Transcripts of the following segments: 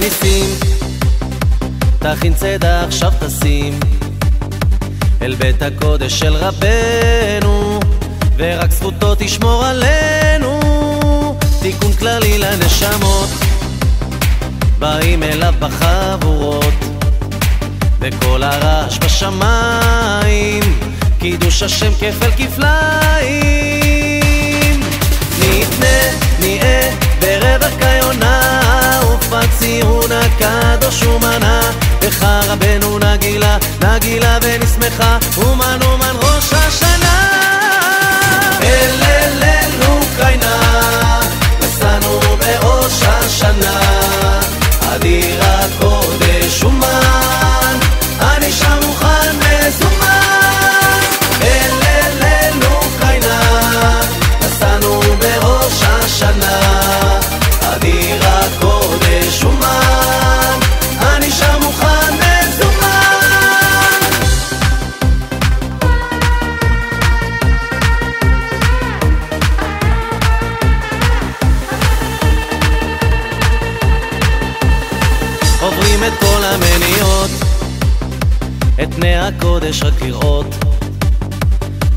ניסים תכין צידה עכשיו תשים אל בית הקודש של רבנו ורק זכותו תשמור עלינו. תיקון כללי לנשמות באים אליו בחבורות. וכל הרעש בשמיים קידוש השם כפל כפליים ונשמחה אומן אומן ראש השנה. אל אלנו קיינה נסענו בראש השנה. אדיר הקודש אומן את פני הקודש רק לראות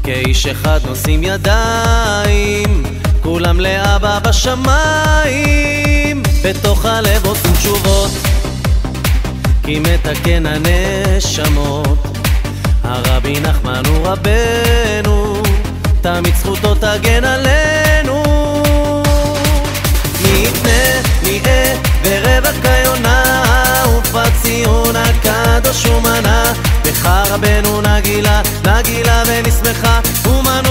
כאיש אחד נושאים ידיים כולם לאבא בשמיים. בתוך הלב עושים תשובות כי מתקן הנשמות. הרבי נחמן הוא רבנו תמיד זכותו תגן עלינו. נתנה, רבנו נגילה, נגילה ונשמחה אומן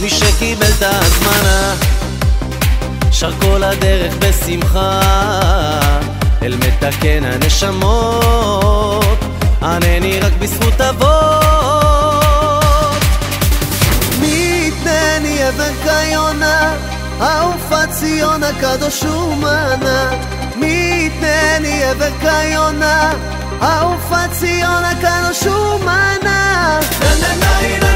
מי שקיבל את ההזמנה שר כל הדרך בשמחה אל מתקן הנשמות ענני רק בזכות אבות מי יתנני אבן כיונה, אהופה ציון הקדוש ומנה. מי יתנני אבן כיונה, אהופה ציון הקדוש ומנה. נה נה נה נה נה